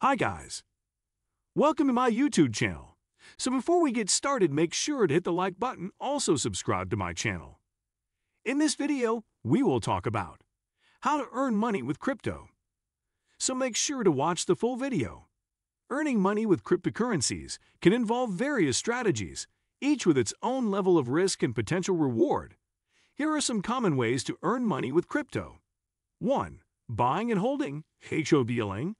Hi guys! Welcome to my YouTube channel. So before we get started, make sure to hit the like button, also subscribe to my channel. In this video, we will talk about how to earn money with crypto. So make sure to watch the full video. Earning money with cryptocurrencies can involve various strategies, each with its own level of risk and potential reward. Here are some common ways to earn money with crypto. 1. Buying and holding, HODLing.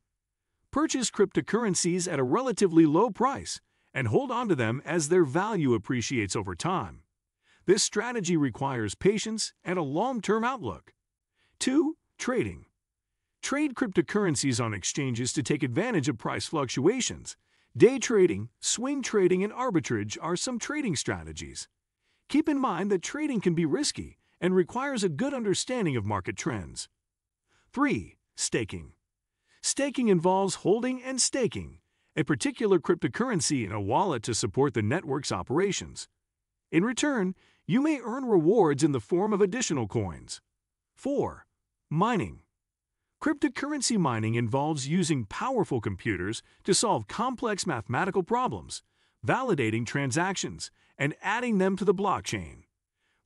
Purchase cryptocurrencies at a relatively low price and hold on to them as their value appreciates over time. This strategy requires patience and a long-term outlook. 2. Trading. Trade cryptocurrencies on exchanges to take advantage of price fluctuations. Day trading, swing trading, and arbitrage are some trading strategies. Keep in mind that trading can be risky and requires a good understanding of market trends. 3. Staking. Staking involves holding and staking a particular cryptocurrency in a wallet to support the network's operations. In return, you may earn rewards in the form of additional coins. 4. Mining. Cryptocurrency mining involves using powerful computers to solve complex mathematical problems, validating transactions, and adding them to the blockchain.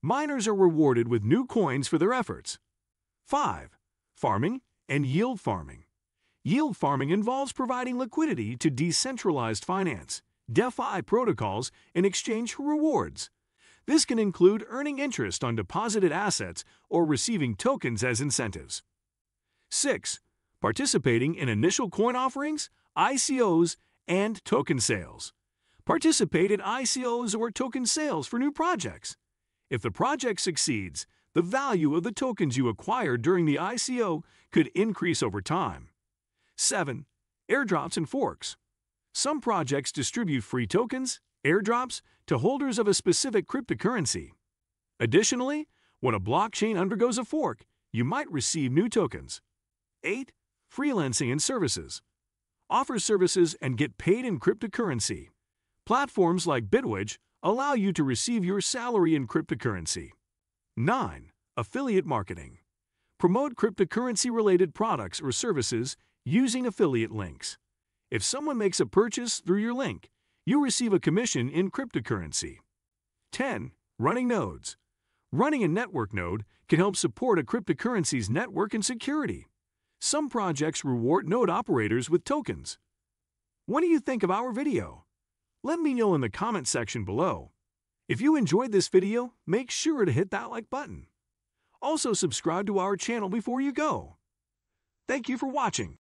Miners are rewarded with new coins for their efforts. 5. Farming and yield farming. Yield farming involves providing liquidity to decentralized finance, DeFi protocols in exchange for rewards. This can include earning interest on deposited assets or receiving tokens as incentives. 6. Participating in initial coin offerings, ICOs, and token sales. Participate in ICOs or token sales for new projects. If the project succeeds, the value of the tokens you acquire during the ICO could increase over time. 7. Airdrops and forks. Some projects distribute free tokens, airdrops, to holders of a specific cryptocurrency. Additionally, when a blockchain undergoes a fork, you might receive new tokens. 8. Freelancing and services. Offer services and get paid in cryptocurrency. Platforms like Bitwage allow you to receive your salary in cryptocurrency. 9. Affiliate marketing. Promote cryptocurrency related products or services using affiliate links. If someone makes a purchase through your link, you receive a commission in cryptocurrency. 10. Running nodes. Running a network node can help support a cryptocurrency's network and security. Some projects reward node operators with tokens. What do you think of our video? Let me know in the comment section below. If you enjoyed this video, make sure to hit that like button. Also subscribe to our channel before you go. Thank you for watching.